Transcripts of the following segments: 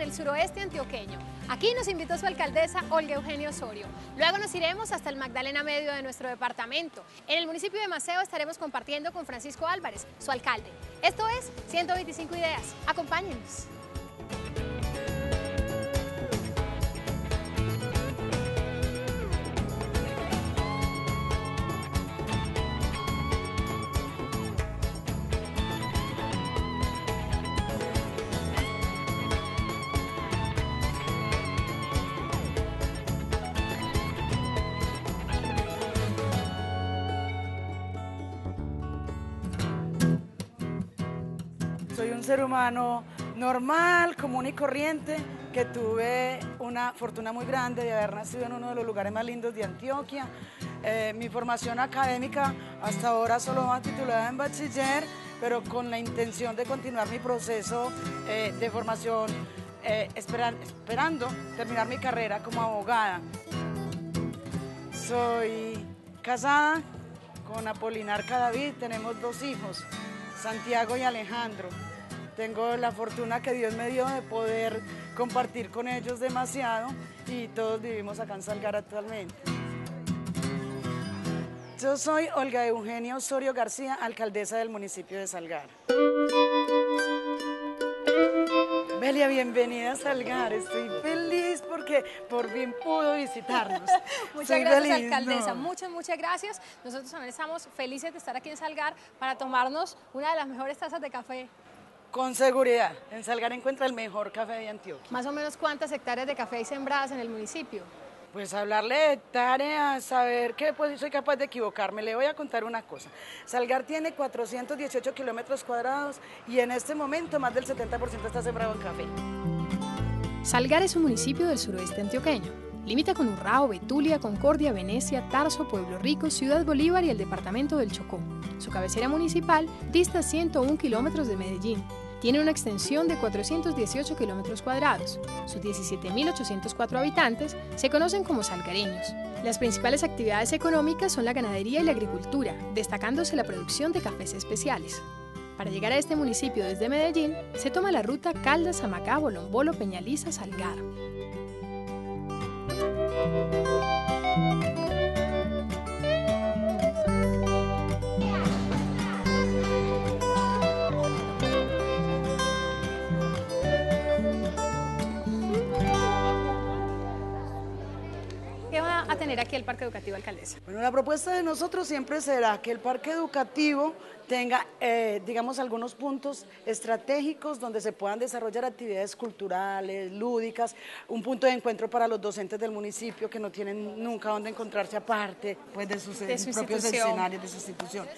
El suroeste antioqueño. Aquí nos invitó su alcaldesa Olga Eugenio Osorio. Luego nos iremos hasta el Magdalena Medio de nuestro departamento. En el municipio de Maceo estaremos compartiendo con Francisco Álvarez, su alcalde. Esto es 125 Ideas. Acompáñenos. Humano normal, común y corriente, que tuve una fortuna muy grande de haber nacido en uno de los lugares más lindos de Antioquia. Eh, mi formación académica hasta ahora solo va titulada en bachiller, pero con la intención de continuar mi proceso eh, de formación, eh, esperan- esperando terminar mi carrera como abogada. Soy casada con Apolinar Cadavid, tenemos dos hijos, Santiago y Alejandro. Tengo la fortuna que Dios me dio de poder compartir con ellos demasiado y todos vivimos acá en Salgar actualmente. Yo soy Olga Eugenia Osorio García, alcaldesa del municipio de Salgar. Belia, bienvenida a Salgar. Estoy feliz porque por fin pudo visitarnos. Muchas Soy gracias, feliz, alcaldesa. no. Muchas, muchas gracias. Nosotros también estamos felices de estar aquí en Salgar para tomarnos una de las mejores tazas de café. Con seguridad, en Salgar encuentra el mejor café de Antioquia. Más o menos cuántas hectáreas de café hay sembradas en el municipio. Pues hablarle de hectáreas, saber que pues soy capaz de equivocarme. Le voy a contar una cosa. Salgar tiene 418 kilómetros cuadrados y en este momento más del 70% está sembrado en café. Salgar es un municipio del suroeste antioqueño. Limita con Urrao, Betulia, Concordia, Venecia, Tarso, Pueblo Rico, Ciudad Bolívar y el departamento del Chocó. Su cabecera municipal dista 101 kilómetros de Medellín. Tiene una extensión de 418 kilómetros cuadrados. Sus 17.804 habitantes se conocen como salgareños. Las principales actividades económicas son la ganadería y la agricultura, destacándose la producción de cafés especiales. Para llegar a este municipio desde Medellín, se toma la ruta Caldas, Amacá, Bolombolo, Peñaliza, Salgar. ¿Qué va a tener aquí el Parque Educativo Alcaldesa? Bueno, la propuesta de nosotros siempre será que el parque educativo tenga, eh, digamos, algunos puntos estratégicos donde se puedan desarrollar actividades culturales, lúdicas, un punto de encuentro para los docentes del municipio que no tienen nunca donde encontrarse aparte pues, de sus De su propios escenarios, de su institución.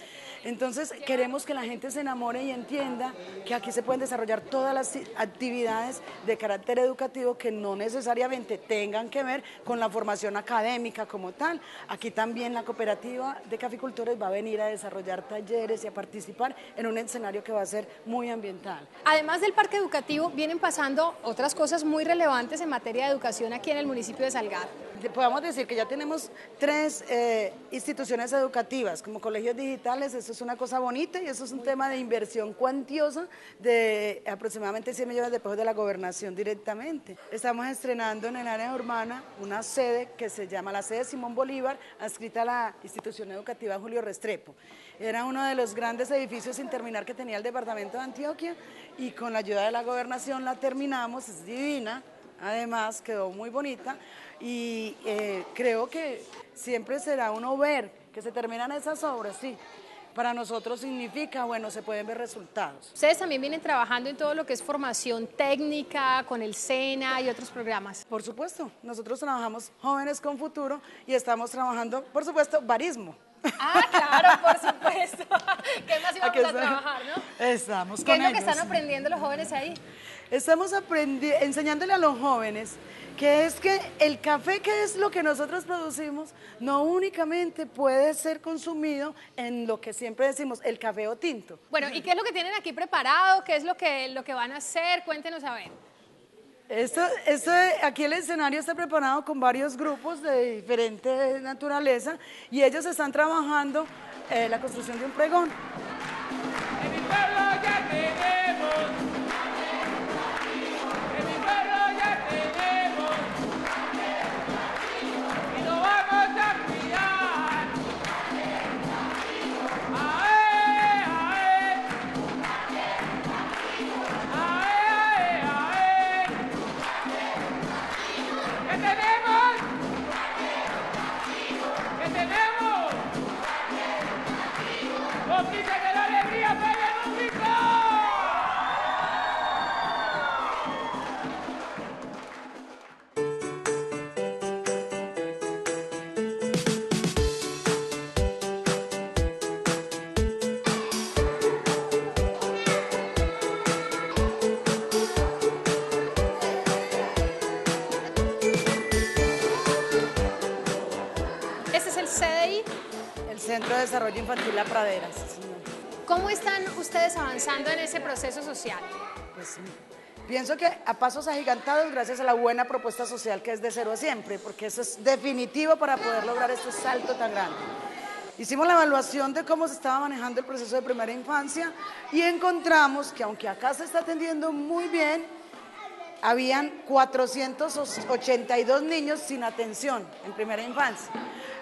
Entonces, queremos que la gente se enamore y entienda que aquí se pueden desarrollar todas las actividades de carácter educativo que no necesariamente tengan que ver con la formación académica como tal. Aquí también la cooperativa de caficultores va a venir a desarrollar talleres y a participar en un escenario que va a ser muy ambiental. Además del parque educativo, vienen pasando otras cosas muy relevantes en materia de educación aquí en el municipio de Salgar. De- Podemos decir que ya tenemos tres eh, instituciones educativas como colegios digitales, eso es una cosa bonita y eso es un tema de inversión cuantiosa de aproximadamente 100 millones de pesos de la gobernación directamente. Estamos estrenando en el área urbana una sede que se llama la sede Simón Bolívar, adscrita a la institución educativa Julio Restrepo. Era uno de los grandes edificios sin terminar que tenía el departamento de Antioquia y con la ayuda de la gobernación la terminamos, es divina, además quedó muy bonita y eh, creo que siempre será uno ver que se terminan esas obras, sí. Para nosotros significa, bueno, se pueden ver resultados. Ustedes también vienen trabajando en todo lo que es formación técnica, con el SENA y otros programas. Por supuesto, nosotros trabajamos jóvenes con futuro y estamos trabajando, por supuesto, barismo. Ah, claro, por supuesto. ¿Qué más íbamos a trabajar, no? Estamos ¿Qué con es lo que están aprendiendo los jóvenes ahí? Estamos enseñándole a los jóvenes que es que el café, que es lo que nosotros producimos, no únicamente puede ser consumido en lo que siempre decimos, el café o tinto. Bueno, ¿y qué es lo que tienen aquí preparado? ¿Qué es lo que, lo que van a hacer? Cuéntenos a ver. Esto, esto aquí el escenario está preparado con varios grupos de diferente naturaleza y ellos están trabajando eh, la construcción de un pregón. En mi pueblo ya tenemos, Centro de Desarrollo Infantil La Praderas. ¿Cómo están ustedes avanzando en ese proceso social? Pues, pienso que a pasos agigantados gracias a la buena propuesta social que es de cero a siempre, porque eso es definitivo para poder lograr este salto tan grande. Hicimos la evaluación de cómo se estaba manejando el proceso de primera infancia y encontramos que aunque acá se está atendiendo muy bien, habían 482 niños sin atención en primera infancia.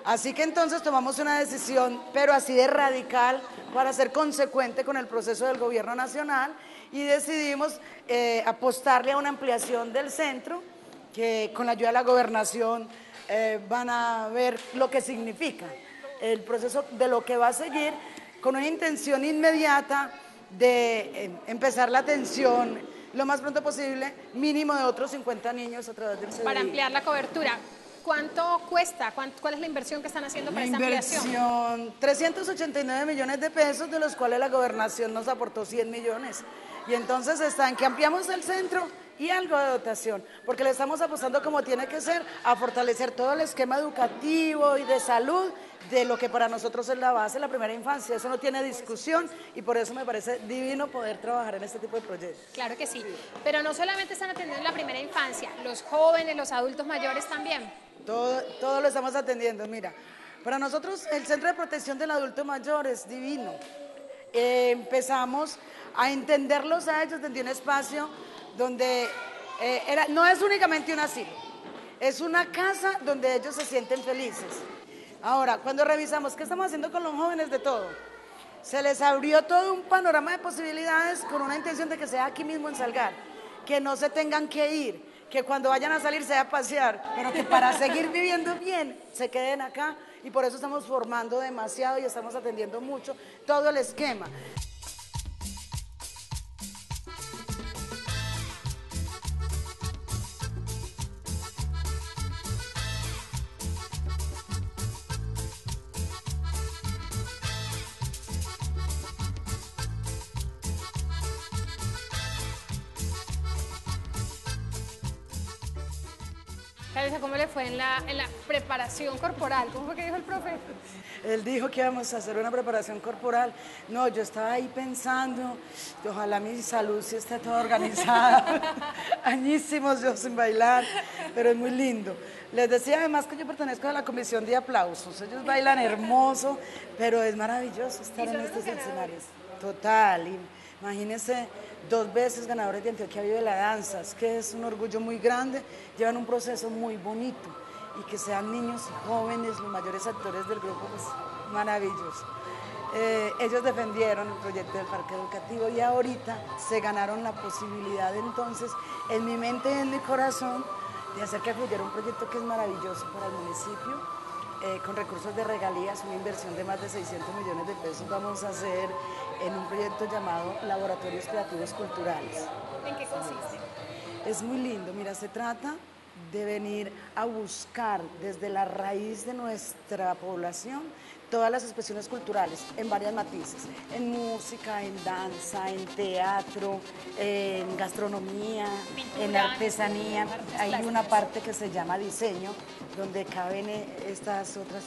Así que entonces tomamos una decisión, pero así de radical, para ser consecuente con el proceso del gobierno nacional y decidimos eh, apostarle a una ampliación del centro, que con la ayuda de la gobernación eh, van a ver lo que significa el proceso de lo que va a seguir, con una intención inmediata de eh, empezar la atención lo más pronto posible, mínimo de otros 50 niños a través del CDI. Para ampliar la cobertura. ¿Cuánto cuesta? ¿Cuál es la inversión que están haciendo para esta ampliación? Inversión, 389 millones de pesos, de los cuales la gobernación nos aportó 100 millones. Y entonces está en que ampliamos el centro y algo de dotación, porque le estamos apostando como tiene que ser a fortalecer todo el esquema educativo y de salud de lo que para nosotros es la base la primera infancia. Eso no tiene discusión y por eso me parece divino poder trabajar en este tipo de proyectos. Claro que sí, pero no solamente están atendiendo la primera infancia, los jóvenes, los adultos mayores también. Todo, lo estamos atendiendo, mira. Para nosotros el Centro de Protección del Adulto Mayor es divino. Eh, empezamos a entenderlos a ellos desde un espacio donde eh, era, no es únicamente un asilo, es una casa donde ellos se sienten felices. Ahora, cuando revisamos qué estamos haciendo con los jóvenes de todo, se les abrió todo un panorama de posibilidades con una intención de que sea aquí mismo en Salgar, que no se tengan que ir, que cuando vayan a salir sea a pasear, pero que para seguir viviendo bien se queden acá y por eso estamos formando demasiado y estamos atendiendo mucho todo el esquema. En la, en la preparación corporal? ¿Cómo fue que dijo el profe? Él dijo que íbamos a hacer una preparación corporal. No, yo estaba ahí pensando, ojalá mi salud sí esté toda organizada. Añísimos yo sin bailar, pero es muy lindo. Les decía además que yo pertenezco a la comisión de aplausos. Ellos bailan hermoso, pero es maravilloso estar en estos escenarios. Total. Imagínense dos veces ganadores de Antioquia Vive la Danza, que es un orgullo muy grande, llevan un proceso muy bonito y que sean niños y jóvenes los mayores actores del grupo, pues maravilloso. Eh, ellos defendieron el proyecto del parque educativo y ahorita se ganaron la posibilidad entonces en mi mente y en mi corazón de hacer que fluyera un proyecto que es maravilloso para el municipio eh, con recursos de regalías, una inversión de más de 600 millones de pesos vamos a hacer en un proyecto llamado Laboratorios Creativos Culturales. ¿En qué consiste? Es muy lindo, mira, se trata de venir a buscar desde la raíz de nuestra población todas las expresiones culturales en varias matices, en música, en danza, en teatro, en gastronomía, en artesanía. Hay una parte que se llama diseño, donde caben eh, estas otras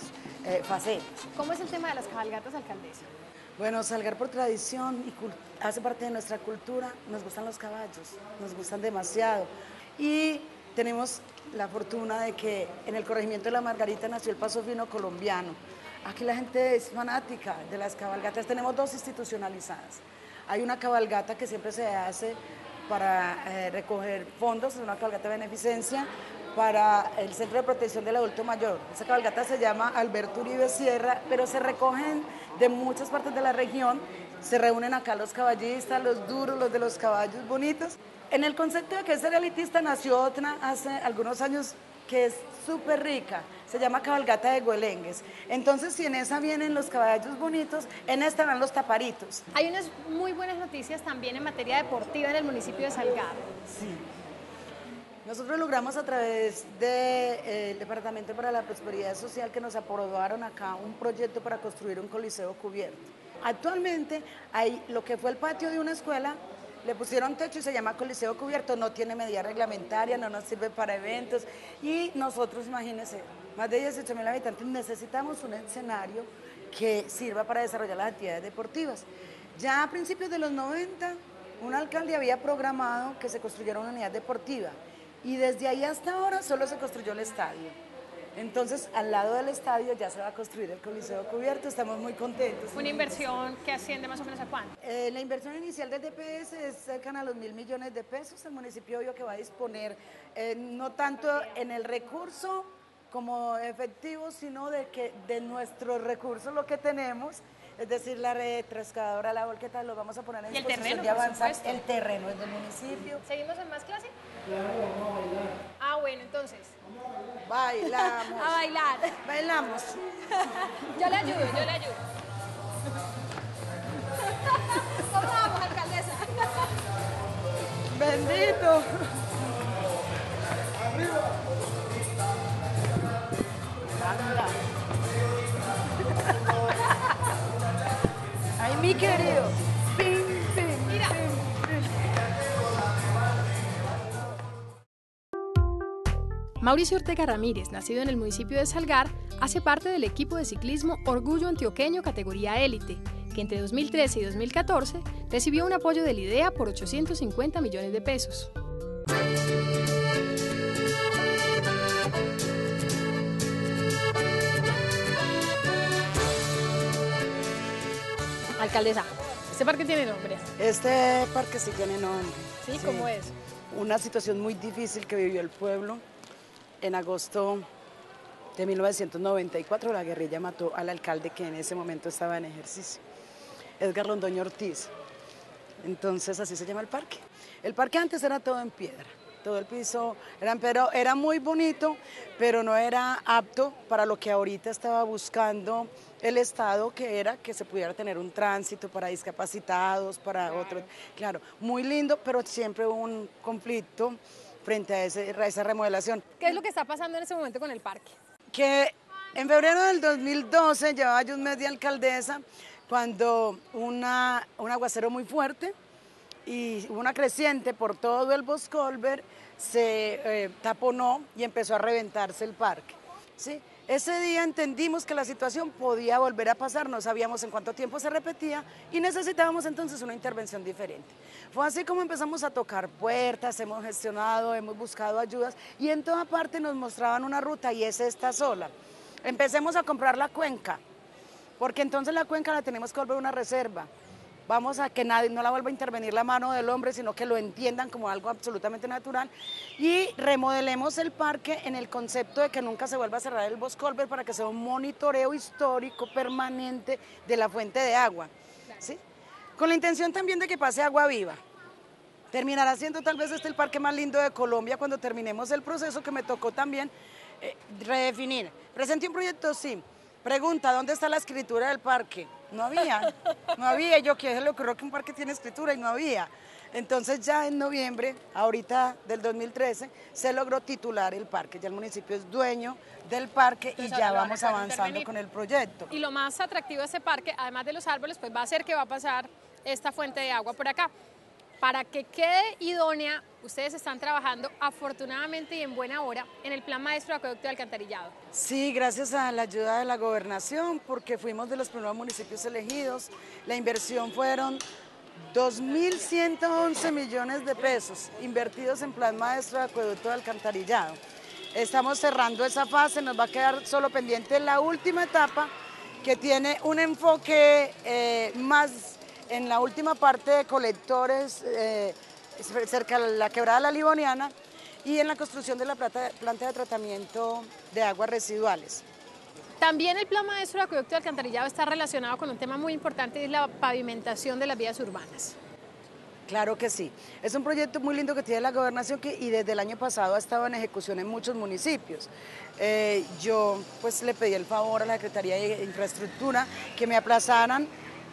eh, facetas. ¿Cómo es el tema de las cabalgatas, alcaldesa? Bueno, Salgar por tradición y hace parte de nuestra cultura, nos gustan los caballos, nos gustan demasiado. Y tenemos la fortuna de que en el corregimiento de la Margarita nació el paso fino colombiano. Aquí la gente es fanática de las cabalgatas. Tenemos dos institucionalizadas. Hay una cabalgata que siempre se hace para eh, recoger fondos, es una cabalgata de beneficencia para el Centro de Protección del Adulto Mayor. Esa cabalgata se llama Alberto Uribe Sierra, pero se recogen de muchas partes de la región. Se reúnen acá los caballistas, los duros, los de los caballos bonitos. En el concepto de que es elitista nació otra hace algunos años que es súper rica, se llama cabalgata de Guelengues. Entonces, si en esa vienen los caballos bonitos, en esta van los taparitos. Hay unas muy buenas noticias también en materia deportiva en el municipio de Salgar. Sí. Nosotros logramos a través del eh, Departamento para la Prosperidad Social que nos aprobaron acá un proyecto para construir un coliseo cubierto. Actualmente hay lo que fue el patio de una escuela, le pusieron techo y se llama Coliseo Cubierto, no tiene medida reglamentaria, no nos sirve para eventos y nosotros, imagínense, más de 18 mil habitantes, necesitamos un escenario que sirva para desarrollar las actividades deportivas. Ya a principios de los 90, un alcalde había programado que se construyera una unidad deportiva y desde ahí hasta ahora solo se construyó el estadio. Entonces, al lado del estadio ya se va a construir el Coliseo Cubierto, estamos muy contentos. ¿Una inversión que asciende más o menos a cuánto? Eh, la inversión inicial del DPS es cercana a los mil millones de pesos. El municipio obvio que va a disponer eh, no tanto en el recurso como efectivo, sino de que de nuestros recursos lo que tenemos es decir, la red trascadora, la volqueta, lo vamos a poner en disposición de avanzar. El terreno es del municipio. ¿Seguimos en más clase? Claro, vamos a bailar. Ah, bueno, entonces. Bailamos. a bailar. Bailamos. yo le ayudo, yo le ayudo. ¿Cómo vamos, alcaldesa? Bendito. Ay, mi querido. Mauricio Ortega Ramírez, nacido en el municipio de Salgar, hace parte del equipo de ciclismo Orgullo Antioqueño categoría élite, que entre 2013 y 2014 recibió un apoyo de la IDEA por 850 millones de pesos. Alcaldesa, ¿este parque tiene nombre? Este parque sí tiene nombre. ¿Sí? ¿Cómo es? Una situación muy difícil que vivió el pueblo. En agosto de 1994 la guerrilla mató al alcalde que en ese momento estaba en ejercicio, Edgar Londoño Ortiz. Entonces así se llama el parque. El parque antes era todo en piedra todo el piso era, pero era muy bonito, pero no era apto para lo que ahorita estaba buscando el Estado, que era que se pudiera tener un tránsito para discapacitados, para otros. Claro, muy lindo, pero siempre hubo un conflicto frente a, ese, a esa remodelación. ¿Qué es lo que está pasando en ese momento con el parque? Que en febrero del 2012 llevaba yo un mes de alcaldesa cuando una, un aguacero muy fuerte y una creciente por todo el Boscolver, se eh, taponó y empezó a reventarse el parque. ¿sí? Ese día entendimos que la situación podía volver a pasar, no sabíamos en cuánto tiempo se repetía y necesitábamos entonces una intervención diferente. Fue así como empezamos a tocar puertas, hemos gestionado, hemos buscado ayudas y en toda parte nos mostraban una ruta y es esta sola. Empecemos a comprar la cuenca, porque entonces la cuenca la tenemos que volver una reserva. Vamos a que nadie no la vuelva a intervenir la mano del hombre, sino que lo entiendan como algo absolutamente natural. Y remodelemos el parque en el concepto de que nunca se vuelva a cerrar el Boscolver para que sea un monitoreo histórico permanente de la fuente de agua. ¿sí? Con la intención también de que pase agua viva. Terminará siendo tal vez este el parque más lindo de Colombia cuando terminemos el proceso que me tocó también eh, redefinir. Presenté un proyecto, sí, Pregunta, ¿dónde está la escritura del parque? No había, no había. Yo que lo ocurrió que un parque tiene escritura y no había. Entonces ya en noviembre, ahorita del 2013, se logró titular el parque. Ya el municipio es dueño del parque y ya vamos avanzando con el proyecto. Y lo más atractivo de ese parque, además de los árboles, pues va a ser que va a pasar esta fuente de agua por acá. Para que quede idónea, ustedes están trabajando afortunadamente y en buena hora en el Plan Maestro de Acueducto de Alcantarillado. Sí, gracias a la ayuda de la gobernación, porque fuimos de los primeros municipios elegidos. La inversión fueron 2.111 millones de pesos invertidos en Plan Maestro de Acueducto de Alcantarillado. Estamos cerrando esa fase, nos va a quedar solo pendiente la última etapa que tiene un enfoque eh, más en la última parte de colectores eh, cerca de la quebrada La Livoniana y en la construcción de la planta, planta de tratamiento de aguas residuales. También el plan maestro de acueducto de alcantarillado está relacionado con un tema muy importante y es la pavimentación de las vías urbanas. Claro que sí. Es un proyecto muy lindo que tiene la gobernación que, y desde el año pasado ha estado en ejecución en muchos municipios. Eh, yo pues le pedí el favor a la Secretaría de Infraestructura que me aplazaran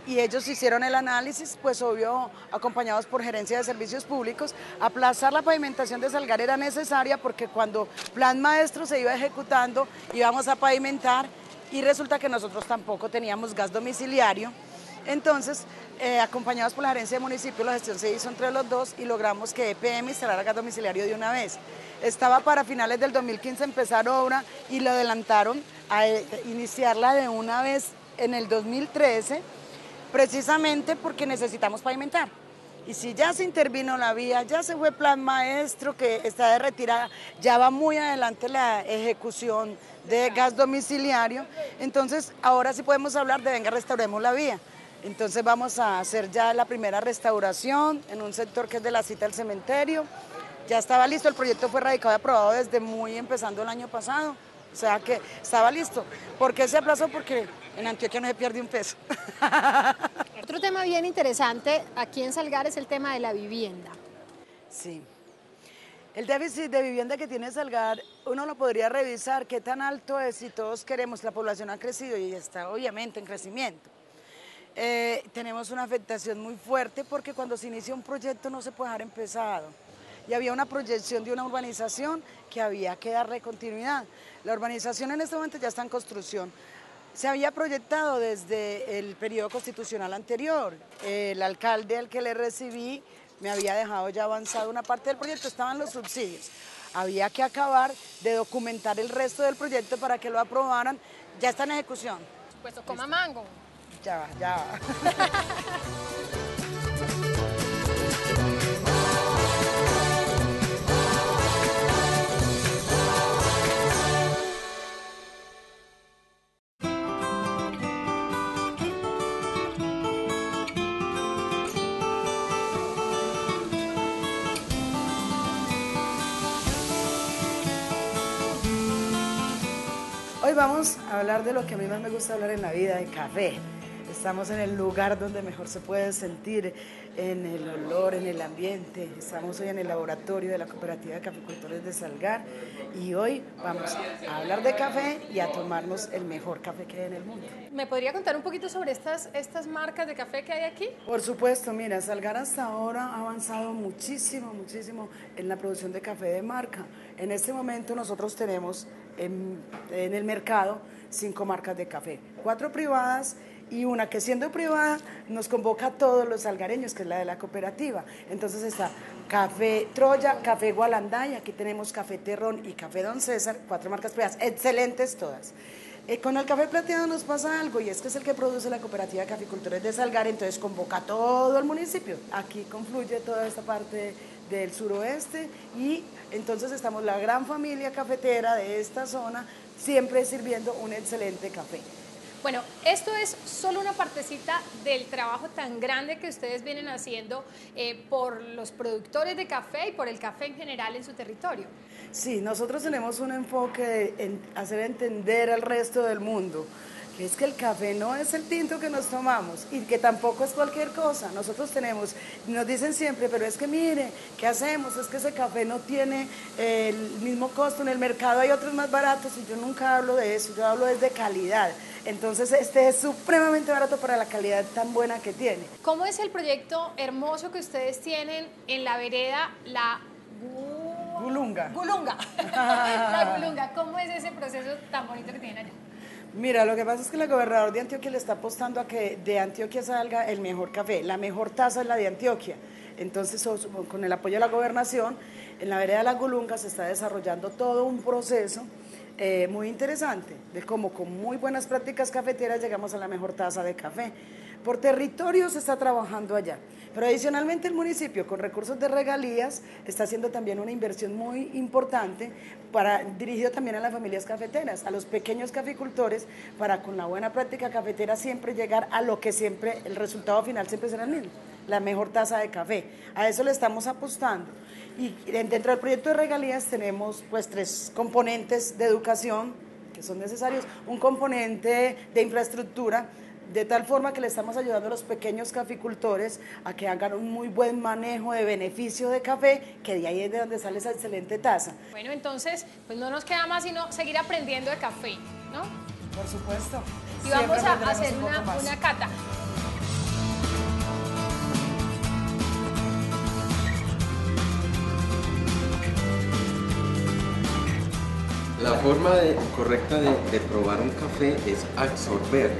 y ellos hicieron el análisis, pues obvio, acompañados por Gerencia de Servicios Públicos. Aplazar la pavimentación de Salgar era necesaria porque cuando Plan Maestro se iba ejecutando íbamos a pavimentar y resulta que nosotros tampoco teníamos gas domiciliario. Entonces, eh, acompañados por la gerencia de municipio, la gestión se hizo entre los dos y logramos que EPM instalara gas domiciliario de una vez. Estaba para finales del 2015 empezar obra y lo adelantaron a eh, iniciarla de una vez en el 2013, precisamente porque necesitamos pavimentar. Y si ya se intervino la vía, ya se fue plan maestro que está de retirada, ya va muy adelante la ejecución de gas domiciliario, entonces ahora sí podemos hablar de venga, restauremos la vía. Entonces vamos a hacer ya la primera restauración en un sector que es de la cita del cementerio. Ya estaba listo, el proyecto fue radicado y aprobado desde muy empezando el año pasado. O sea que estaba listo. ¿Por qué se aplazó? Porque en Antioquia no se pierde un peso. Otro tema bien interesante aquí en Salgar es el tema de la vivienda. Sí. El déficit de vivienda que tiene Salgar, uno lo podría revisar qué tan alto es si todos queremos, la población ha crecido y está obviamente en crecimiento. Eh, tenemos una afectación muy fuerte porque cuando se inicia un proyecto no se puede dejar empezado. Y había una proyección de una urbanización que había que darle continuidad. La urbanización en este momento ya está en construcción. Se había proyectado desde el periodo constitucional anterior. El alcalde al que le recibí me había dejado ya avanzado una parte del proyecto, estaban los subsidios. Había que acabar de documentar el resto del proyecto para que lo aprobaran. Ya está en ejecución. Pues coma mango. Ya va, ya va. vamos a hablar de lo que a mí más me gusta hablar en la vida, de café. Estamos en el lugar donde mejor se puede sentir, en el olor, en el ambiente. Estamos hoy en el laboratorio de la Cooperativa de Caficultores de Salgar y hoy vamos a hablar de café y a tomarnos el mejor café que hay en el mundo. ¿Me podría contar un poquito sobre estas, estas marcas de café que hay aquí? Por supuesto, mira, Salgar hasta ahora ha avanzado muchísimo, muchísimo en la producción de café de marca. En este momento nosotros tenemos en, el mercado cinco marcas de café, cuatro privadas y una que siendo privada nos convoca a todos los salgareños, que es la de la cooperativa. Entonces está Café Troya, Café Gualanday, aquí tenemos Café Terrón y Café Don César, cuatro marcas privadas, excelentes todas. Eh, con el café plateado nos pasa algo y es que es el que produce la cooperativa de caficultores de Salgar, entonces convoca a todo el municipio. Aquí confluye toda esta parte del suroeste y entonces estamos la gran familia cafetera de esta zona siempre sirviendo un excelente café. Bueno, esto es solo una partecita del trabajo tan grande que ustedes vienen haciendo eh, por los productores de café y por el café en general en su territorio. Sí, nosotros tenemos un enfoque en hacer entender al resto del mundo que es que el café no es el tinto que nos tomamos y que tampoco es cualquier cosa. Nosotros tenemos, nos dicen siempre, pero es que mire, ¿qué hacemos? Es que ese café no tiene el mismo costo en el mercado, hay otros más baratos y yo nunca hablo de eso, yo hablo desde calidad. Entonces este es supremamente barato para la calidad tan buena que tiene. ¿Cómo es el proyecto hermoso que ustedes tienen en la vereda La Gulunga? Gulunga. la Gulunga. ¿Cómo es ese proceso tan bonito que tienen allá? Mira, lo que pasa es que el gobernador de Antioquia le está apostando a que de Antioquia salga el mejor café. La mejor taza es la de Antioquia. Entonces, con el apoyo de la gobernación, en la vereda de la Gulunga se está desarrollando todo un proceso eh, muy interesante de cómo con muy buenas prácticas cafeteras llegamos a la mejor taza de café. Por territorio se está trabajando allá, pero adicionalmente el municipio con recursos de regalías está haciendo también una inversión muy importante para dirigido también a las familias cafeteras, a los pequeños caficultores, para con la buena práctica cafetera siempre llegar a lo que siempre, el resultado final siempre será el mismo, la mejor taza de café. A eso le estamos apostando. Y dentro del proyecto de regalías tenemos pues tres componentes de educación que son necesarios, un componente de infraestructura, de tal forma que le estamos ayudando a los pequeños caficultores a que hagan un muy buen manejo de beneficio de café, que de ahí es de donde sale esa excelente taza. Bueno, entonces, pues no nos queda más sino seguir aprendiendo de café, ¿no? Por supuesto. Y vamos a hacer una, una cata. La forma correcta de, probar un café es absorber,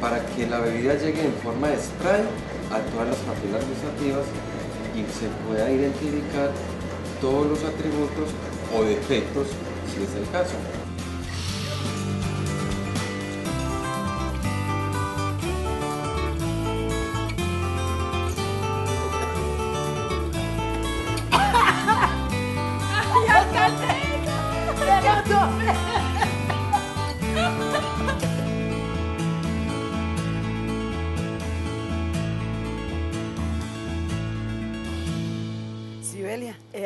para que la bebida llegue en forma de spray a todas las papilas gustativas y se pueda identificar todos los atributos o defectos si es el caso.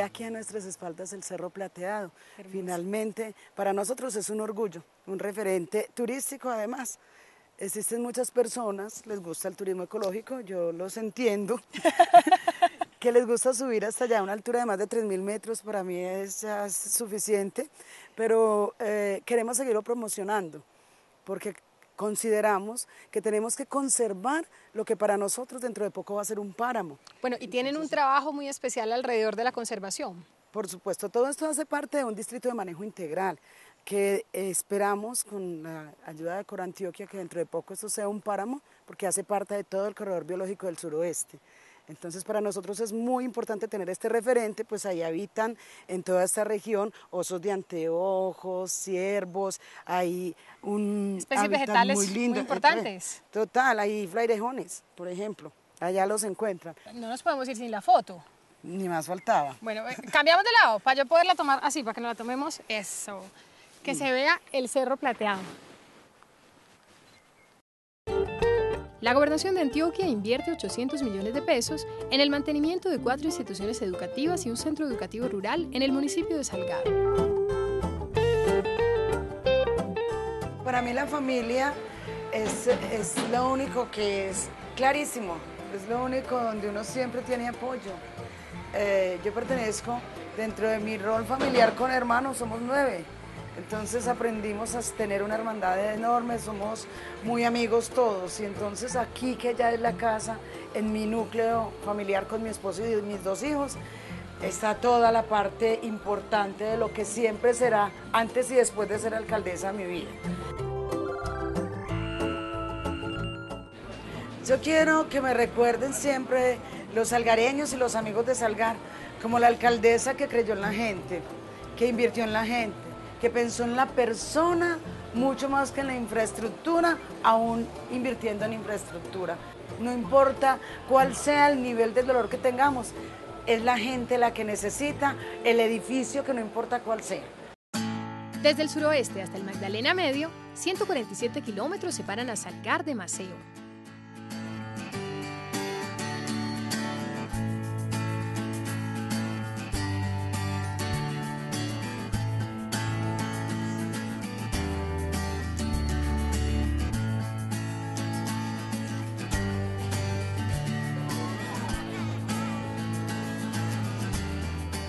Aquí a nuestras espaldas el Cerro Plateado. Finalmente, para nosotros es un orgullo, un referente turístico además. Existen muchas personas, les gusta el turismo ecológico, yo los entiendo, que les gusta subir hasta allá a una altura de más de 3.000 metros, para mí es ya suficiente, pero eh, queremos seguirlo promocionando, porque consideramos que tenemos que conservar lo que para nosotros dentro de poco va a ser un páramo. Bueno, y tienen un trabajo muy especial alrededor de la conservación. Por supuesto, todo esto hace parte de un distrito de manejo integral que esperamos con la ayuda de Corantioquia que dentro de poco esto sea un páramo porque hace parte de todo el corredor biológico del suroeste. Entonces para nosotros es muy importante tener este referente, pues ahí habitan en toda esta región osos de anteojos, ciervos, hay un especies vegetales muy, lindo, importantes. Total, hay frairejones, por ejemplo, allá los encuentran. No nos podemos ir sin la foto. Ni más faltaba. Bueno, eh, cambiamos de lado para yo poderla tomar así, para que nos la tomemos. Eso. Que se vea el cerro plateado. La gobernación de Antioquia invierte 800 millones de pesos en el mantenimiento de cuatro instituciones educativas y un centro educativo rural en el municipio de Salgado. Para mí la familia es, lo único que es clarísimo, es lo único donde uno siempre tiene apoyo. Eh, yo pertenezco dentro de mi rol familiar con hermanos, somos nueve. Entonces aprendimos a tener una hermandad enorme, somos muy amigos todos y entonces aquí que ya es la casa, en mi núcleo familiar con mi esposo y mis dos hijos, está toda la parte importante de lo que siempre será antes y después de ser alcaldesa mi vida. Yo quiero que me recuerden siempre los salgareños y los amigos de Salgar como la alcaldesa que creyó en la gente, que invirtió en la gente que pensó en la persona mucho más que en la infraestructura, aún invirtiendo en infraestructura. No importa cuál sea el nivel de dolor que tengamos, es la gente la que necesita el edificio que no importa cuál sea. Desde el suroeste hasta el Magdalena Medio, 147 kilómetros separan a Salgar de Maceo,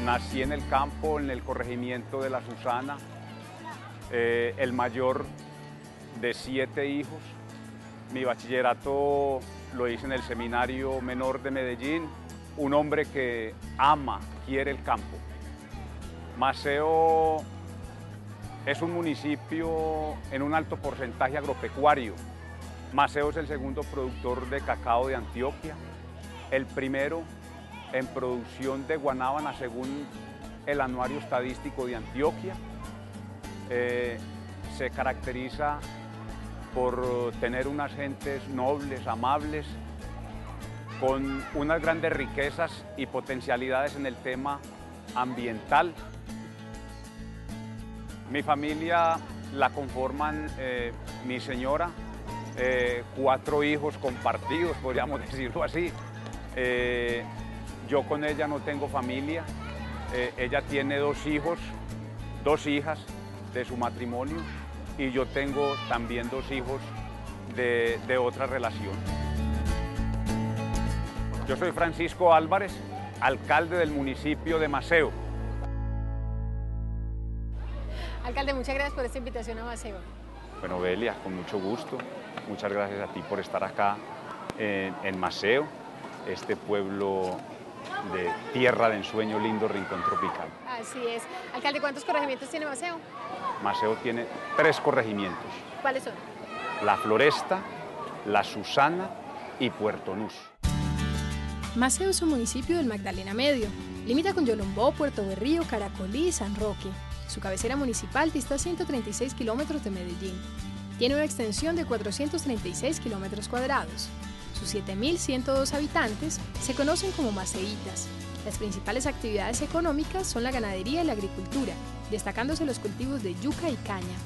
Nací en el campo, en el corregimiento de la Susana, eh, el mayor de siete hijos. Mi bachillerato lo hice en el Seminario Menor de Medellín, un hombre que ama, quiere el campo. Maceo es un municipio en un alto porcentaje agropecuario. Maceo es el segundo productor de cacao de Antioquia, el primero en producción de guanábana según el Anuario Estadístico de Antioquia. Eh, se caracteriza por tener unas gentes nobles, amables, con unas grandes riquezas y potencialidades en el tema ambiental. Mi familia la conforman eh, mi señora, eh, cuatro hijos compartidos, podríamos decirlo así. Yo con ella no tengo familia. Eh, ella tiene dos hijos, dos hijas de su matrimonio y yo tengo también dos hijos de, de otra relación. Yo soy Francisco Álvarez, alcalde del municipio de Maceo. Alcalde, muchas gracias por esta invitación a Maceo. Bueno, Belia, con mucho gusto. Muchas gracias a ti por estar acá en, en Maceo, este pueblo de tierra de ensueño, lindo rincón tropical. Así es. Alcalde, ¿cuántos corregimientos tiene Maceo? Maceo tiene tres corregimientos, ¿Cuáles son? La Floresta, La Susana y Puerto Nuz. Maceo es un municipio del Magdalena Medio. Limita con Yolombó, Puerto Berrío, Caracolí y San Roque. Su cabecera municipal dista 136 kilómetros de Medellín. Tiene una extensión de 436 kilómetros cuadrados. Sus 7.102 habitantes se conocen como maceitas. Las principales actividades económicas son la ganadería y la agricultura, destacándose los cultivos de yuca y caña.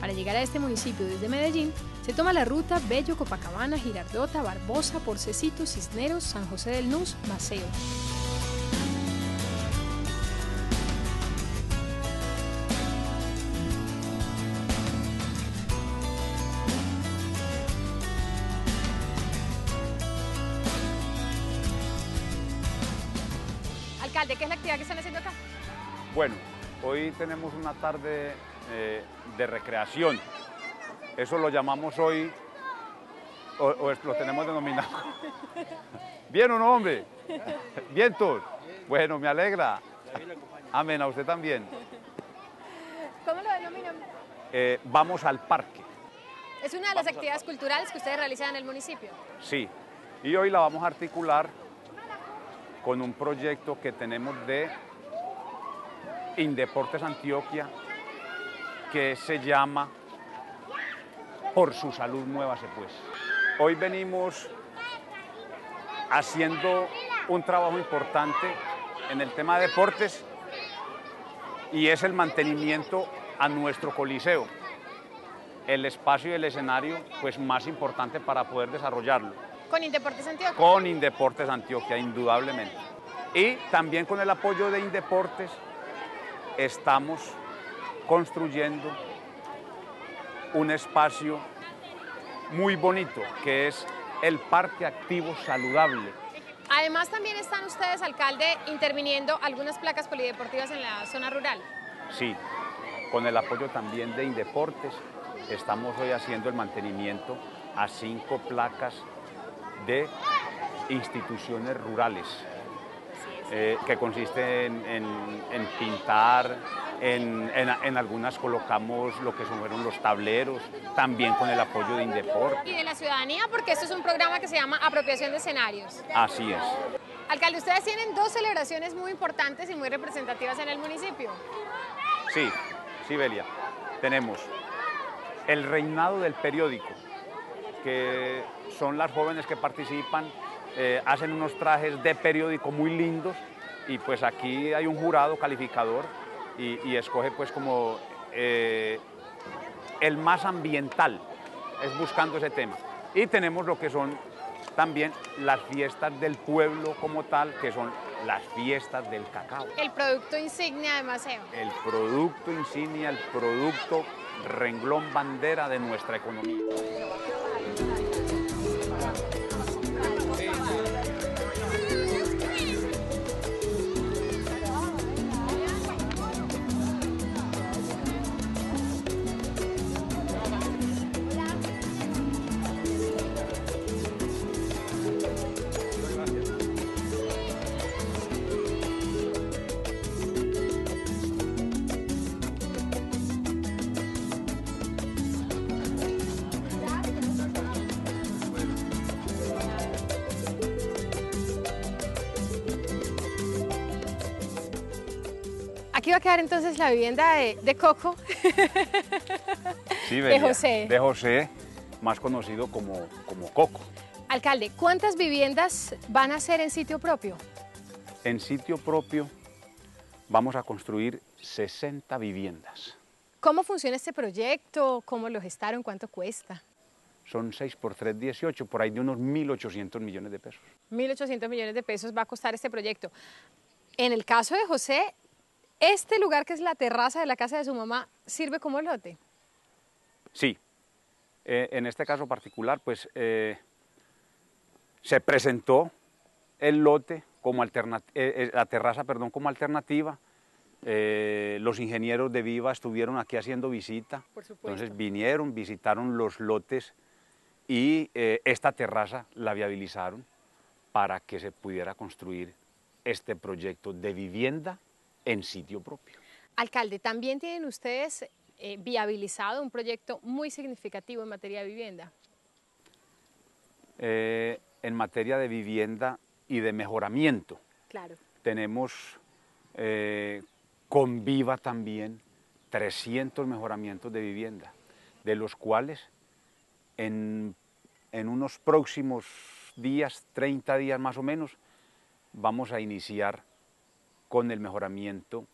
Para llegar a este municipio desde Medellín, se toma la ruta Bello Copacabana, Girardota, Barbosa, Porcecito, Cisneros, San José del Nus, Maceo. Hoy tenemos una tarde eh, de recreación. Eso lo llamamos hoy, o, o lo tenemos denominado. ¿Bien o no, hombre? ¿Vientos? Bueno, me alegra. Amén, a usted también. ¿Cómo lo denominan? Eh, vamos al parque, Es una de las actividades culturales que ustedes realizan en el municipio. sí. Y hoy la vamos a articular con un proyecto que tenemos de Indeportes Antioquia que se llama Por su salud muévase pues. Hoy venimos haciendo un trabajo importante en el tema de deportes y es el mantenimiento a nuestro coliseo, el espacio y el escenario pues más importante para poder desarrollarlo Con Indeportes Antioquia. con Indeportes Antioquia, indudablemente. Y también con el apoyo de Indeportes estamos construyendo un espacio muy bonito que es el Parque Activo Saludable. Además, también están ustedes, alcalde, interviniendo algunas placas polideportivas en la zona rural. Sí, con el apoyo también de Indeportes estamos hoy haciendo el mantenimiento a cinco placas de instituciones rurales, eh, que consiste en, en- en pintar, en, en- algunas colocamos lo que fueron los tableros, también con el apoyo de Indeportes. Y de la ciudadanía, porque esto es un programa que se llama Apropiación de Escenarios. Así es. Alcalde, ustedes tienen dos celebraciones muy importantes y muy representativas en el municipio. Sí, sí, Belia. Tenemos el reinado del periódico, que son las jóvenes que participan, eh, hacen unos trajes de periódico muy lindos y pues aquí hay un jurado calificador y, y escoge pues como eh, el más ambiental, es buscando ese tema. Y tenemos lo que son también las fiestas del pueblo como tal, que son las fiestas del cacao El producto insignia de Maceo. el producto insignia, el producto renglón bandera de nuestra economía. Quedar entonces la vivienda de, de Coco. Sí, De José. De José, más conocido como, como Coco. Alcalde, ¿cuántas viviendas van a ser en sitio propio? En sitio propio vamos a construir 60 viviendas. ¿Cómo funciona este proyecto? ¿Cómo lo gestaron? ¿Cuánto cuesta? Son 6 por 3, 18, por ahí de unos 1.800 millones de pesos. 1.800 millones de pesos va a costar este proyecto. En el caso de José, este lugar que es la terraza de la casa de su mamá sirve como lote. Sí, Eh, en este caso particular, pues eh, se presentó el lote como alternativa, la terraza, perdón, como alternativa. los ingenieros de Viva estuvieron aquí haciendo visita, entonces vinieron, visitaron los lotes y esta terraza la viabilizaron para que se pudiera construir este proyecto de vivienda en sitio propio. Alcalde, también tienen ustedes eh, viabilizado un proyecto muy significativo en materia de vivienda. Eh, en materia de vivienda y de mejoramiento. Claro. Tenemos eh, con Viva también 300 mejoramientos de vivienda, de los cuales en, en unos próximos días, 30 días más o menos, vamos a iniciar con el mejoramiento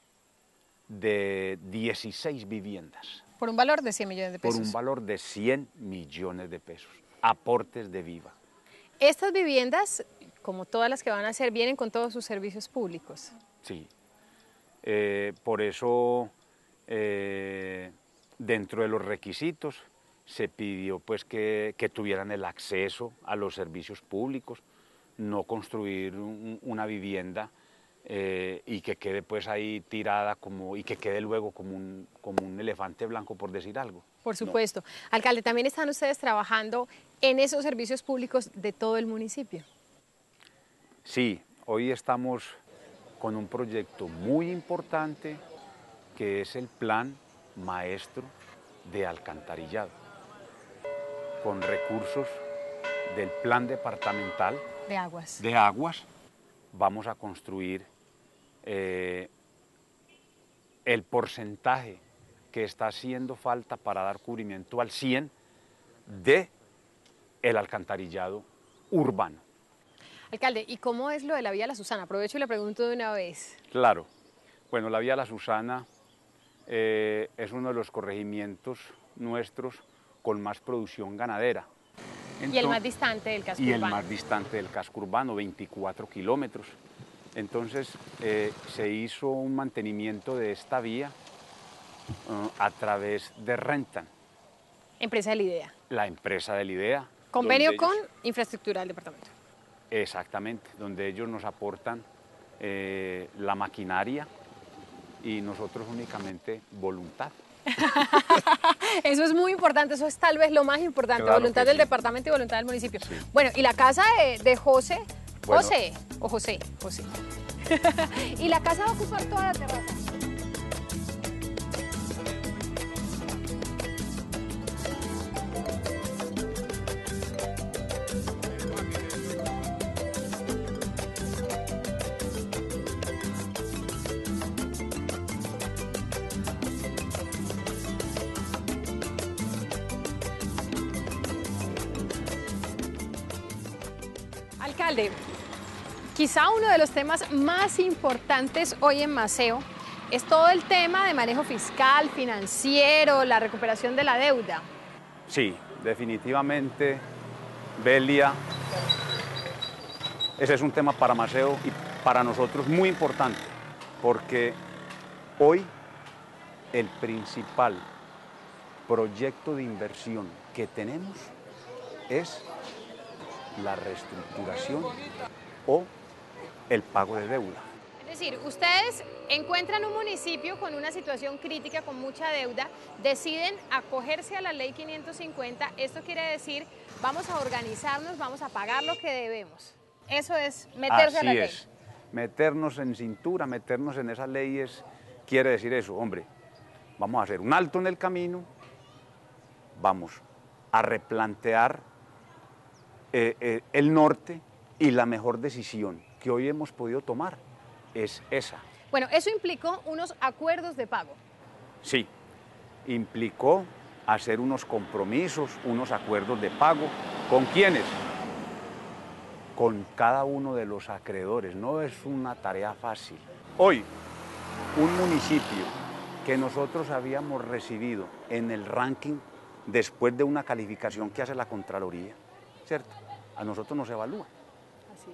de 16 viviendas. Por un valor de 100 millones de pesos. Por un valor de 100 millones de pesos, aportes de Viva. Estas viviendas, como todas las que van a ser, vienen con todos sus servicios públicos. Sí, eh, por eso eh, dentro de los requisitos se pidió pues que, tuvieran el acceso a los servicios públicos, no construir una vivienda eh, y que quede pues ahí tirada como, y que quede luego como un, como un elefante blanco, por decir algo. Por supuesto. Alcalde, también están ustedes trabajando en esos servicios públicos de todo el municipio. Sí, hoy estamos con un proyecto muy importante que es el Plan Maestro de Alcantarillado con recursos del plan departamental de aguas. De aguas vamos a construir eh, el porcentaje que está haciendo falta para dar cubrimiento al 100 de el alcantarillado urbano. Alcalde, ¿y cómo es lo de la Vía La Susana? Aprovecho y le pregunto de una vez. Claro. Bueno, la Vía La Susana eh, es uno de los corregimientos nuestros con más producción ganadera. y el más distante del casco urbano. Y el más distante del casco urbano, 24 kilómetros. Entonces eh, se hizo un mantenimiento de esta vía uh, a través de Rentan. Empresa de la IDEA. La empresa de la IDEA. Convenio con infraestructura del departamento. Exactamente, donde ellos nos aportan eh, la maquinaria y nosotros únicamente voluntad. eso es muy importante, eso es tal vez lo más importante, voluntad del departamento y voluntad del municipio. Bueno, y la casa de, José, José o José, José. y la casa va a ocupar toda la terraza. Alcalde, quizá uno de los temas más importantes hoy en Maceo es todo el tema de manejo fiscal, financiero, la recuperación de la deuda. Sí, definitivamente, Belia, ese es un tema para Maceo y para nosotros muy importante, porque hoy el principal proyecto de inversión que tenemos es la reestructuración o el pago de deuda. Es decir, ustedes encuentran un municipio con una situación crítica, con mucha deuda, deciden acogerse a la ley 550, esto quiere decir, vamos a organizarnos, vamos a pagar lo que debemos. Eso es meterse a la ley. Es. Meternos en cintura, meternos en esas leyes, quiere decir eso, hombre, vamos a hacer un alto en el camino, vamos a replantear eh, eh, el norte y la mejor decisión que hoy hemos podido tomar es esa. Bueno, eso implicó unos acuerdos de pago. Sí, implicó hacer unos compromisos, unos acuerdos de pago. ¿Con quiénes? Con cada uno de los acreedores. No es una tarea fácil. Hoy, un municipio que nosotros habíamos recibido en el ranking después de una calificación que hace la Contraloría, ¿cierto? A nosotros nos evalúan.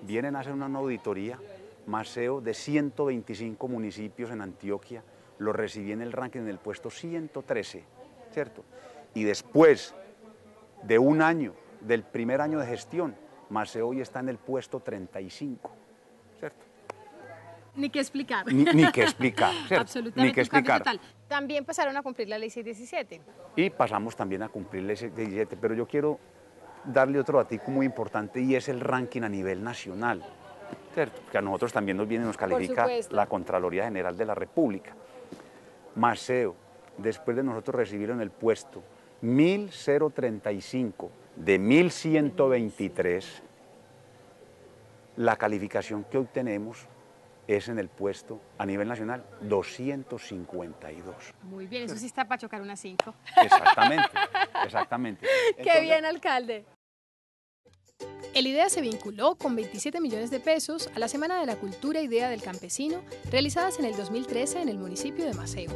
Vienen a hacer una auditoría, Maceo de 125 municipios en Antioquia, lo recibí en el ranking en el puesto 113, ¿cierto? Y después de un año, del primer año de gestión, Maceo hoy está en el puesto 35, ¿cierto? Ni que explicar. Ni, ni que explicar, ¿cierto? Absolutamente. Ni que explicar. total. También pasaron a cumplir la ley 617. Y pasamos también a cumplir el S17, pero yo quiero darle otro datico muy importante y es el ranking a nivel nacional, ¿cierto? que a nosotros también nos viene y nos califica la Contraloría General de la República. Maceo, después de nosotros recibir en el puesto 1035 de 1123, la calificación que obtenemos es en el puesto a nivel nacional 252. Muy bien, eso sí está para chocar una 5. Exactamente, exactamente. Qué bien, alcalde. El IDEA se vinculó con 27 millones de pesos a la Semana de la Cultura Idea del Campesino, realizadas en el 2013 en el municipio de Maceo.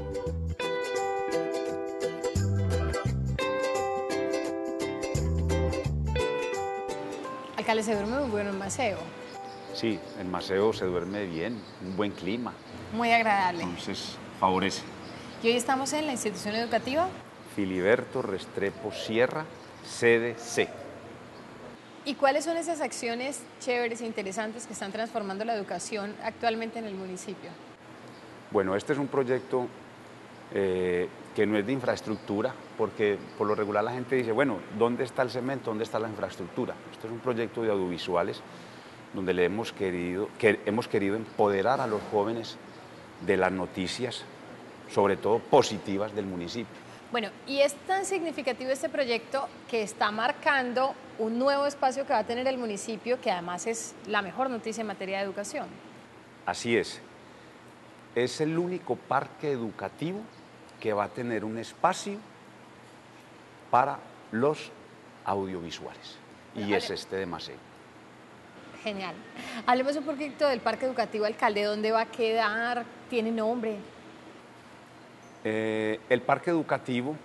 Alcalde, se duerme muy bueno en Maceo. Sí, en Maceo se duerme bien, un buen clima, Muy agradable. entonces favorece. Y hoy estamos en la institución educativa. Filiberto Restrepo Sierra, sede C. ¿Y cuáles son esas acciones chéveres e interesantes que están transformando la educación actualmente en el municipio? Bueno, este es un proyecto eh, que no es de infraestructura, porque por lo regular la gente dice, bueno, ¿dónde está el cemento? ¿Dónde está la infraestructura? Este es un proyecto de audiovisuales donde le hemos querido, que hemos querido empoderar a los jóvenes de las noticias, sobre todo positivas del municipio. Bueno, y es tan significativo este proyecto que está marcando un nuevo espacio que va a tener el municipio, que además es la mejor noticia en materia de educación. Así es. Es el único parque educativo que va a tener un espacio para los audiovisuales. Y es este de Maceo. Genial. Hablemos un poquito del parque educativo alcalde, ¿dónde va a quedar? ¿Tiene nombre? Eh, el parque educativo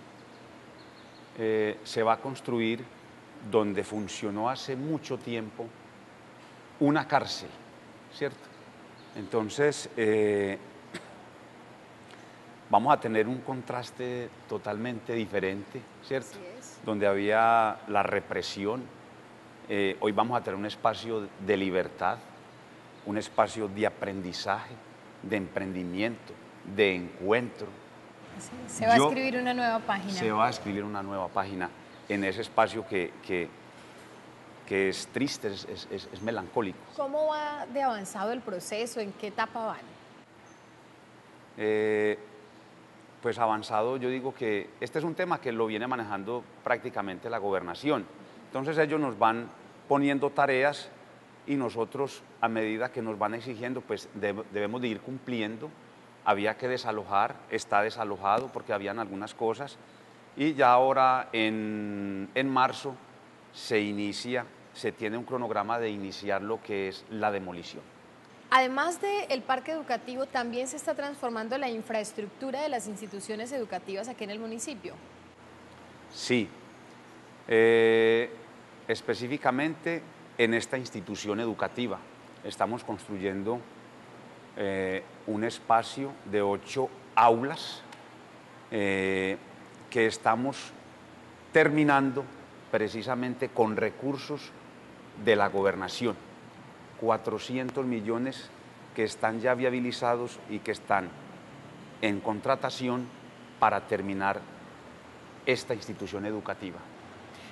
eh, se va a construir donde funcionó hace mucho tiempo una cárcel, ¿cierto? Entonces, eh, vamos a tener un contraste totalmente diferente, ¿cierto? Así es. Donde había la represión, eh, hoy vamos a tener un espacio de libertad, un espacio de aprendizaje, de emprendimiento, de encuentro. Se va Yo- a escribir una nueva página. Se va a escribir una nueva página en ese espacio que, que- que es triste, es, es- es- es melancólico. ¿Cómo va de avanzado el proceso? ¿En qué etapa van? Eh, pues avanzado, yo digo que este es un tema que lo viene manejando prácticamente la gobernación. Entonces ellos nos van poniendo tareas y nosotros a medida que nos van exigiendo, pues deb- debemos de ir cumpliendo. Había que desalojar, está desalojado porque habían algunas cosas y ya ahora en, en marzo se inicia, se tiene un cronograma de iniciar lo que es la demolición. Además del parque educativo, también se está transformando la infraestructura de las instituciones educativas aquí en el municipio. Sí, Eh, específicamente en esta institución educativa estamos construyendo eh, un espacio de ocho aulas eh, que estamos terminando precisamente con recursos de la gobernación. 400 millones que están ya viabilizados y que están en contratación para terminar esta institución educativa.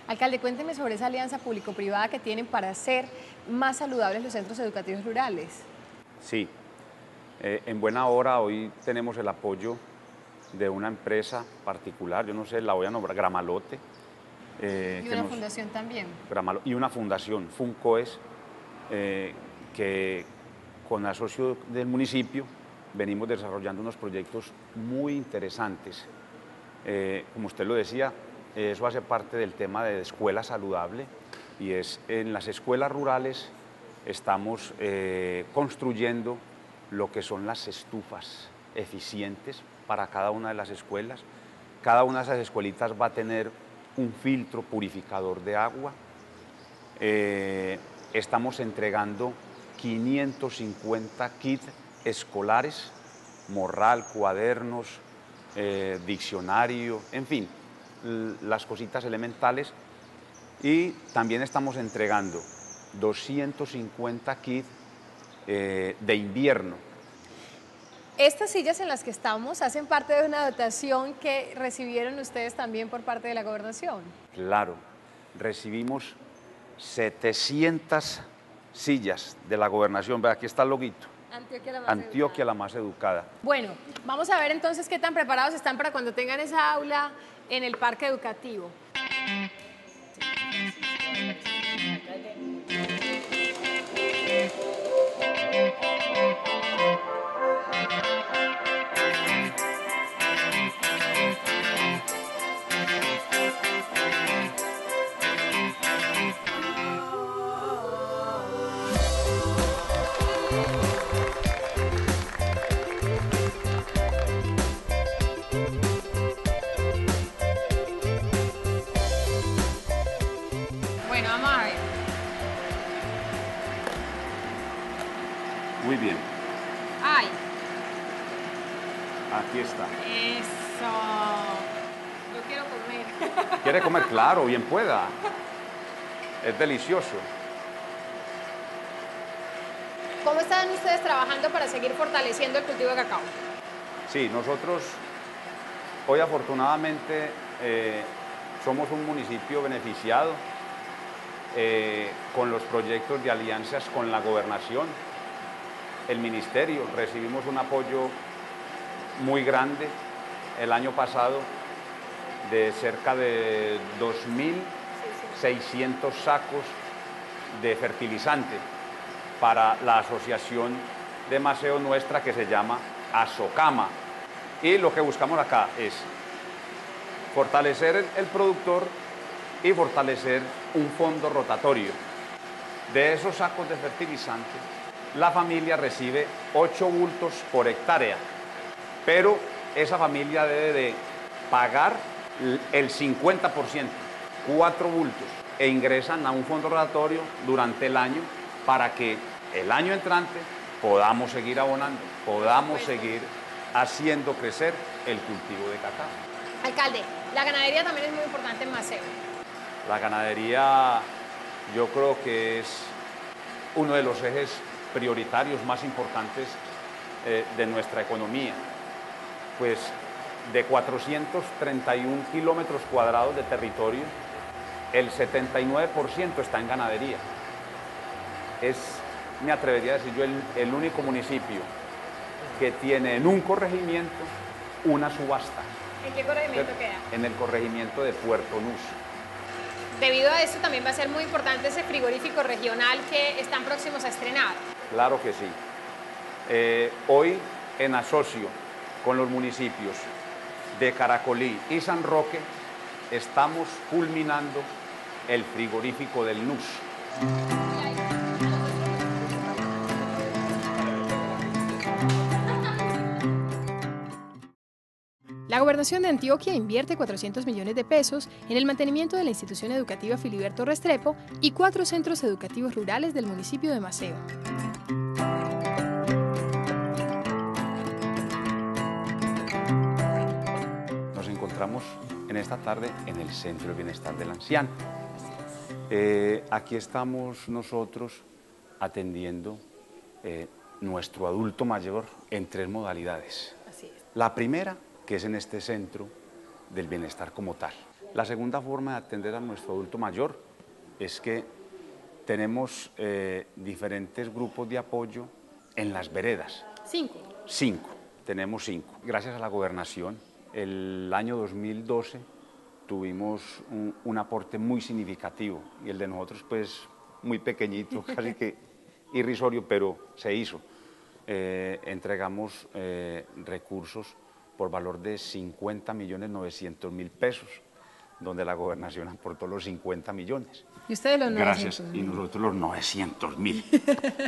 Alcalde, cuénteme sobre esa alianza público-privada que tienen para hacer más saludables los centros educativos rurales. Sí, eh, en buena hora hoy tenemos el apoyo de una empresa particular, yo no sé, la voy a nombrar, Gramalote. eh, Y una nos- fundación también. Gramalo- y una fundación, Funcoes, eh, que con el socio del municipio venimos desarrollando unos proyectos muy interesantes. Eh, como usted lo decía, eso hace parte del tema de escuela saludable y es en las escuelas rurales estamos eh, construyendo lo que son las estufas eficientes para cada una de las escuelas. Cada una de esas escuelitas va a tener un filtro purificador de agua. Eh, estamos entregando 550 kits escolares, morral, cuadernos, eh, diccionario, en fin, las cositas elementales Y también estamos entregando 250 kits eh, de invierno. Estas sillas en las que estamos hacen parte de una dotación que recibieron ustedes también por parte de la gobernación. Claro, recibimos 700 sillas de la gobernación. Ve, aquí está el loguito. Antioquia la más Antioquia educada. la más educada. Bueno, vamos a ver entonces qué tan preparados están para cuando tengan esa aula en el parque educativo. Está. Eso. Yo quiero comer. ¿Quiere comer? Claro, bien pueda. Es delicioso. ¿Cómo están ustedes trabajando para seguir fortaleciendo el cultivo de cacao? Sí, nosotros hoy afortunadamente eh, somos un municipio beneficiado eh, con los proyectos de alianzas con la gobernación, el ministerio. Recibimos un apoyo muy grande el año pasado de cerca de 2.600 sacos de fertilizante para la asociación de maceo nuestra que se llama Azocama. Y lo que buscamos acá es fortalecer el productor y fortalecer un fondo rotatorio. De esos sacos de fertilizante, la familia recibe 8 bultos por hectárea, pero esa familia debe de pagar el 50%, 4 bultos, e ingresan a un fondo rotatorio durante el año para que el año entrante podamos seguir abonando, podamos seguir haciendo crecer el cultivo de cacao. Alcalde, la ganadería también es muy importante en Maceo. La ganadería yo creo que es uno de los ejes prioritarios más importantes eh, de nuestra economía. Pues de 431 kilómetros cuadrados de territorio, el 79% está en ganadería. Es, me atrevería a decir yo, el, el único municipio que tiene en un corregimiento una subasta, ¿En qué corregimiento queda? en el corregimiento de Puerto Nus. Debido a esto también va a ser muy importante ese frigorífico regional que están próximos a estrenar. Claro que sí. Eh, hoy, en asocio con los municipios de Caracolí y San Roque, estamos culminando el frigorífico del NUS. La gobernación de Antioquia invierte 400 millones de pesos en el mantenimiento de la institución educativa Filiberto Restrepo y cuatro centros educativos rurales del municipio de Maceo. Encontramos en esta tarde en el Centro de Bienestar del Anciano. Eh, aquí estamos nosotros atendiendo eh, nuestro adulto mayor en tres modalidades. Así es. La primera, que es en este centro del bienestar como tal. La segunda forma de atender a nuestro adulto mayor es que tenemos eh, diferentes grupos de apoyo en las veredas. Cinco. Cinco, tenemos cinco. Gracias a la gobernación, el año 2012 tuvimos un, un aporte muy significativo y el de nosotros pues muy pequeñito, casi que irrisorio, pero se hizo. Eh, entregamos eh, recursos por valor de 50 millones 900 mil pesos, donde la gobernación aportó los 50 millones. Y ustedes los Gracias. 900 Y nosotros los 900 mil.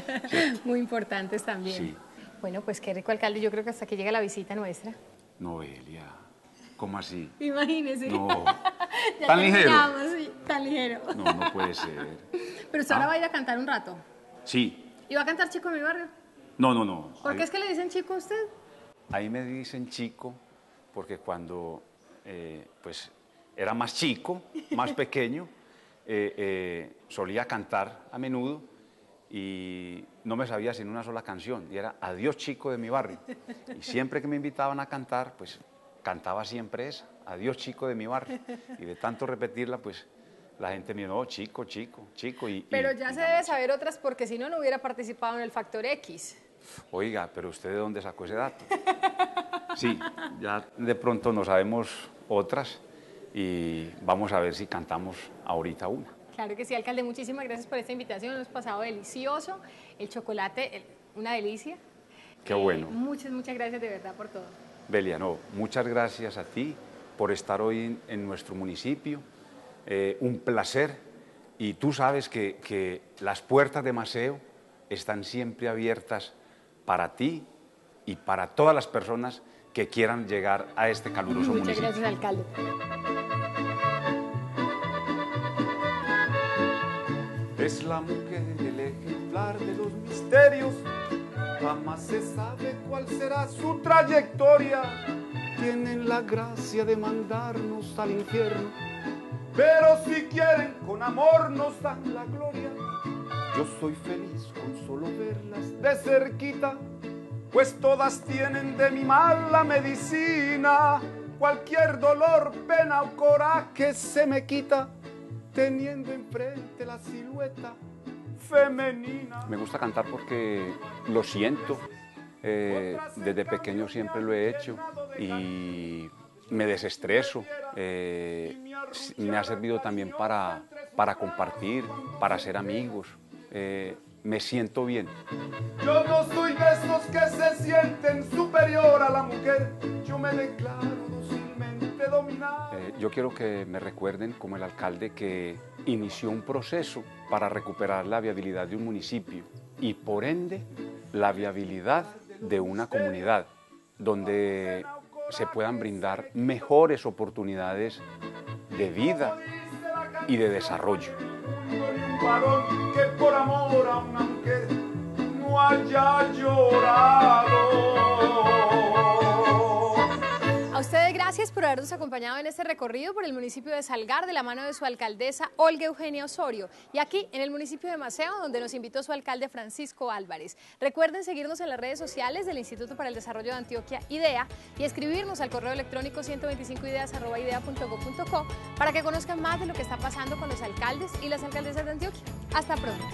Muy importantes también. Sí. Bueno, pues qué rico, alcalde. Yo creo que hasta que llega la visita nuestra. Noelia, ¿cómo así? Imagínese. No, Ya tan ligero. sí, tan ligero. No, no puede ser. Pero usted ahora Ah. va a ir a cantar un rato. Sí. ¿Y va a cantar Chico en mi barrio? No, no, no. ¿Por Ahí, qué es que le dicen Chico a usted? ahí me dicen chico porque cuando eh, pues era más chico, más pequeño, eh, eh, solía cantar a menudo y no me sabía sin una sola canción, y era Adiós chico de mi barrio. Y siempre que me invitaban a cantar, pues cantaba siempre esa, Adiós chico de mi barrio. Y de tanto repetirla, pues la gente me dijo, no, chico, chico, chico. Y, pero ya se debe saber otras porque si no, no hubiera participado en el Factor X. Oiga, pero usted de dónde sacó ese dato? Sí, ya de pronto no sabemos otras y vamos a ver si cantamos ahorita una. Claro que sí, alcalde, muchísimas gracias por esta invitación, hemos pasado delicioso, el chocolate, una delicia. Qué bueno. Eh, muchas, muchas gracias de verdad por todo. Belia, no, muchas gracias a ti por estar hoy en, nuestro municipio, eh, un placer y tú sabes que, que las puertas de Maceo están siempre abiertas para ti y para todas las personas que quieran llegar a este caluroso Muchas municipio. gracias, alcalde. Es la mujer el ejemplar de los misterios, jamás se sabe cuál será su trayectoria. Tienen la gracia de mandarnos al infierno, pero si quieren con amor nos dan la gloria. Yo soy feliz con solo verlas de cerquita, pues todas tienen de mi mal la medicina. Cualquier dolor, pena o coraje se me quita teniendo enfrente la silueta femenina. Me gusta cantar porque lo siento, eh, desde pequeño siempre lo he hecho y me desestreso. Eh, me ha servido también para, para compartir, para ser amigos. Eh, me siento bien. Yo no soy de esos que se sienten superior a la mujer. Yo me declaro. Eh, yo quiero que me recuerden como el alcalde que inició un proceso para recuperar la viabilidad de un municipio y por ende la viabilidad de una comunidad donde se puedan brindar mejores oportunidades de vida y de desarrollo que por amor no haya llorado. Gracias por habernos acompañado en este recorrido por el municipio de Salgar de la mano de su alcaldesa Olga Eugenia Osorio y aquí en el municipio de Maceo donde nos invitó su alcalde Francisco Álvarez. Recuerden seguirnos en las redes sociales del Instituto para el Desarrollo de Antioquia IDEA y escribirnos al correo electrónico 125ideas.idea.go.co para que conozcan más de lo que está pasando con los alcaldes y las alcaldesas de Antioquia. Hasta pronto.